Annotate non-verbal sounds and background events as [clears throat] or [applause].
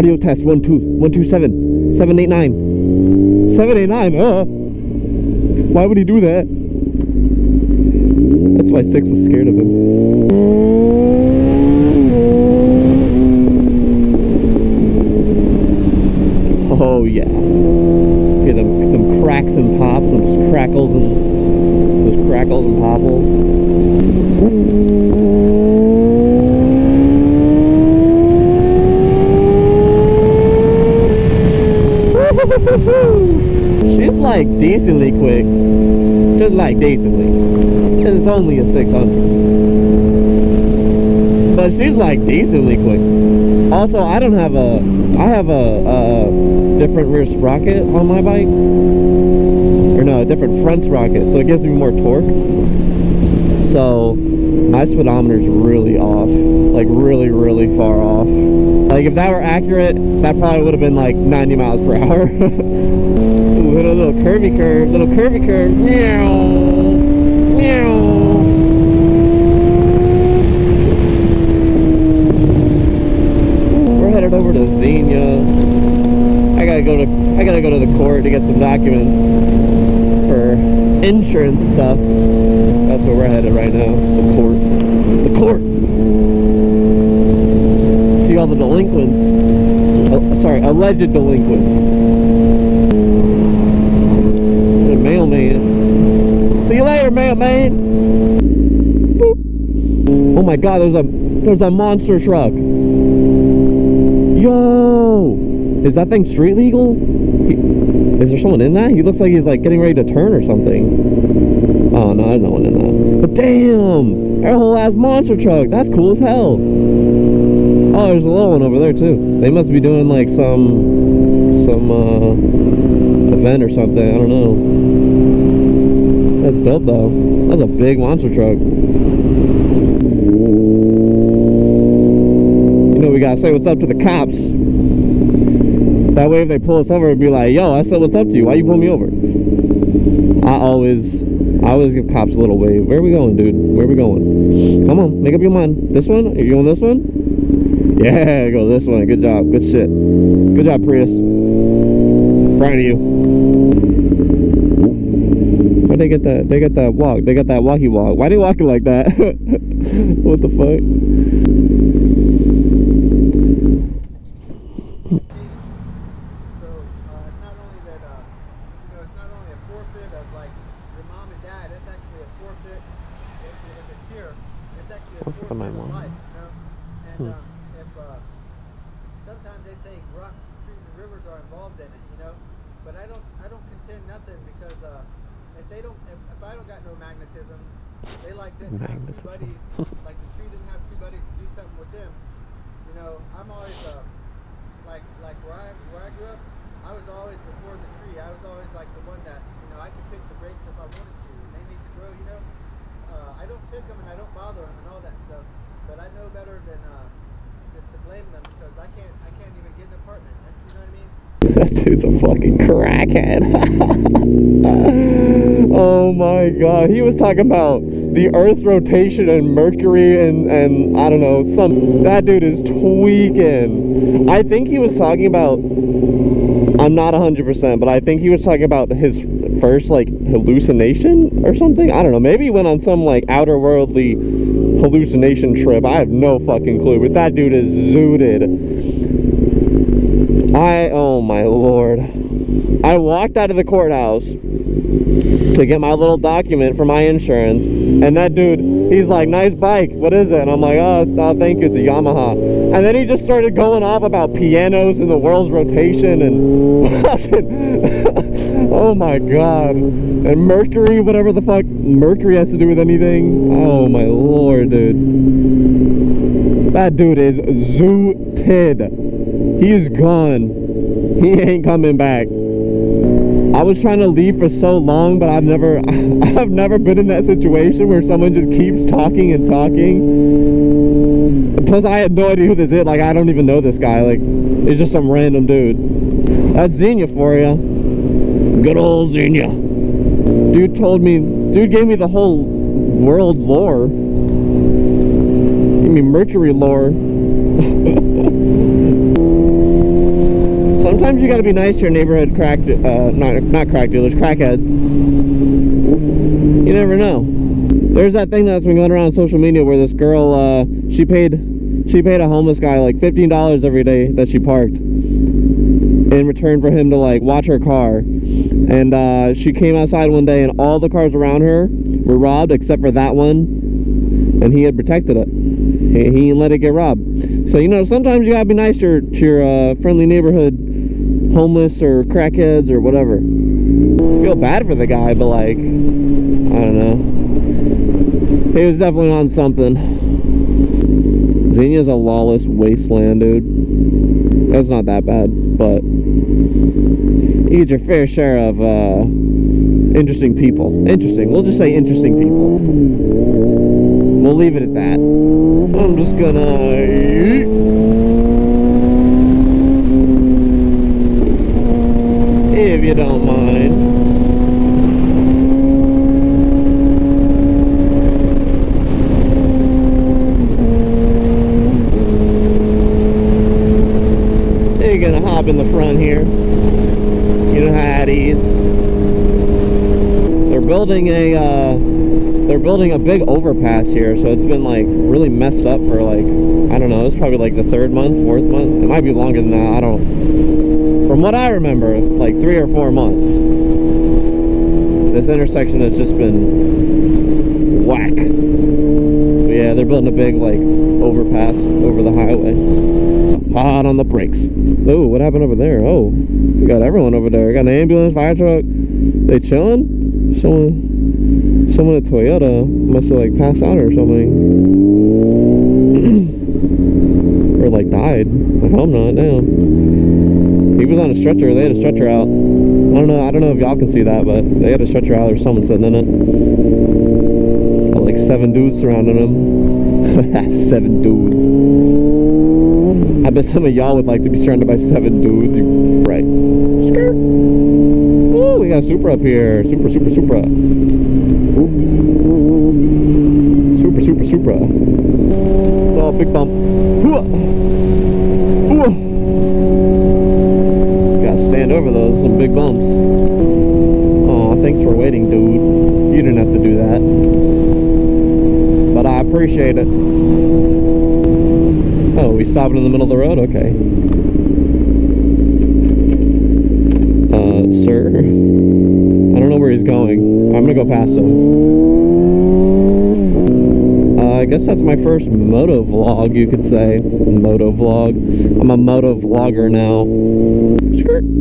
Audio test one two one two seven seven eight nine seven eight nine. Uh. Why would he do that? That's why six was scared of him. Oh yeah. Hear them them cracks and pops, those crackles and those crackles and popples. She's like decently quick. Just like decently. And it's only a 600. But she's like decently quick. Also, I don't have a, I have a, a different rear sprocket on my bike. Or no, a different front sprocket. So it gives me more torque. So my speedometer's really off. Like really, really far off. Like if that were accurate, that probably would have been like 90 miles per hour. [laughs] A little curvy curve, little curvy curve. Meow. Meow. We're headed over to Xenia. I gotta go to I gotta go to the court to get some documents for insurance stuff. That's where we're headed right now. The court. The court. See all the delinquents. Oh, sorry, alleged delinquents. The Oh my god, there's a there's a monster truck. Yo! Is that thing street legal? Is there someone in that? He looks like he's like getting ready to turn or something. Oh no, there's no one in that. But damn! That whole ass monster truck. That's cool as hell. Oh, there's a little one over there too. They must be doing like some some uh event or something. I don't know. That's dope though. That's a big monster truck. You know we gotta say what's up to the cops. That way if they pull us over it'd be like, yo, I said what's up to you. Why you pull me over? I always I always give cops a little wave. Where are we going, dude? Where are we going? Come on, make up your mind. This one? Are you on this one? Yeah, go this one. Good job. Good shit. Good job, Prius. Proud of you. Where'd they get that? They got that walk. They got that walkie walk. Why they walking like that? [laughs] what the fuck? So uh, it's not only that, uh, you know, it's not only a forfeit of like your mom and dad. It's actually a forfeit if, if it's here. It's actually a Forfeit forfeit of my mom. life. You know, and Hmm. um, if uh, sometimes they say rocks, trees, and rivers are involved in it. You know, but I don't, I don't contend nothing because uh, if they don't, if, if I don't got no magnetism, they like didn't have two buddies. [laughs] like the tree didn't have two buddies to do something with them. You know, I'm always uh, like like where I where I grew up, I was always before the tree. I was always like the one that you know I could pick the grapes if I wanted to, and they need to grow. You know, uh, I don't pick them and I don't bother them and all that stuff. But I know better than uh, That dude's a fucking crackhead. [laughs] oh my god. He was talking about the Earth's rotation and Mercury and, and I don't know, some. That dude is tweaking. I think he was talking about. I'm not 100%, but I think he was talking about his first, like, hallucination or something. I don't know. Maybe he went on some, like, outer worldly hallucination trip. I have no fucking clue. But that dude is zooted. I, oh my. I walked out of the courthouse to get my little document for my insurance, and that dude, he's like, nice bike, what is it? And I'm like, oh, oh thank you, it's a Yamaha. And then he just started going off about pianos and the world's rotation and [laughs] oh my god. And Mercury, whatever the fuck Mercury has to do with anything. Oh my lord, dude. That dude is zooted. He is gone. He ain't coming back. I was trying to leave for so long, but I've never [laughs] I've never been in that situation where someone just keeps talking and talking. Plus I had no idea who this is. Like I don't even know this guy. Like it's just some random dude. That's Xenia for you. Good old Xenia. Dude told me dude gave me the whole world lore. Give me Mercury lore. [laughs] sometimes you gotta be nice to your neighborhood crack, uh, not, not crack dealers, crackheads. You never know. There's that thing that's been going around on social media where this girl, uh, she paid, she paid a homeless guy like $15 every day that she parked in return for him to like watch her car. And uh, she came outside one day and all the cars around her were robbed except for that one. And he had protected it. He, he let it get robbed. So, you know, sometimes you gotta be nice to your, to your uh, friendly neighborhood homeless or crackheads or whatever. Feel bad for the guy, but like, I don't know. He was definitely on something. Xenia's a lawless wasteland, dude. That's not that bad, but you get your fair share of uh, interesting people. Interesting. We'll just say interesting people. We'll leave it at that. I'm just gonna. If you don't mind. You're gonna hop in the front here. You know how it is. They're building a uh, they're building a big overpass here, so it's been like really messed up for like I don't know, it's probably like the third month, fourth month. It might be longer than that, I don't from what I remember, like three or four months. This intersection has just been whack. But yeah, they're building a big like overpass over the highway. Hot on the brakes. Oh, what happened over there? Oh, we got everyone over there. Got an ambulance, fire truck. They chilling? Someone, someone at Toyota must have like passed out or something. [clears throat] or like died. I hope not. Damn. He was on a stretcher. They had a stretcher out. I don't know. I don't know if y'all can see that, but they had a stretcher out. There's someone sitting in it. Got like seven dudes surrounding him. [laughs] seven dudes. I bet some of y'all would like to be surrounded by seven dudes. You, right. Skirt. Ooh, we got a Supra up here. Super, super, Supra. Super, super, Supra. Oh, big bump. Ooh. Ooh. Over those, some big bumps. Oh, thanks for waiting, dude. You didn't have to do that. But I appreciate it. Oh, we stopping in the middle of the road? Okay. Uh, sir? I don't know where he's going. I'm gonna go past him. Uh, I guess that's my first moto vlog, you could say. Moto vlog. I'm a moto vlogger now. Skirt.